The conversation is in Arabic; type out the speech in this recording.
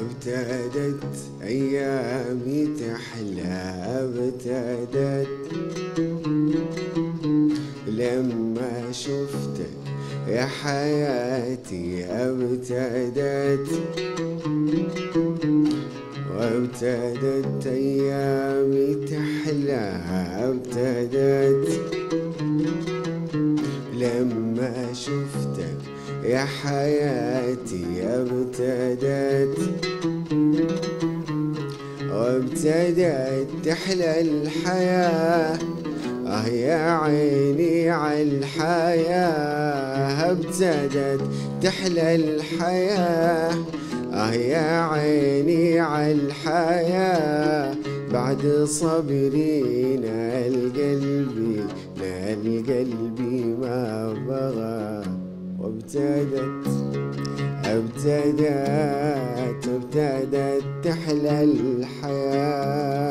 ابتدت أيامي تحلى ابتدت. لما شفتك يا حياتي ابتدت وابتدت أيامي تحلى ابتدت. شفتك يا حياتي ابتدت وابتدت تحلى الحياة. آه يا عيني على الحياة ابتدت تحلى الحياة. آه يا عيني على الحياة بعد صبري نال قلبي نال قلبي ما وابتدت ابتدت ابتدت تحلى الحياة.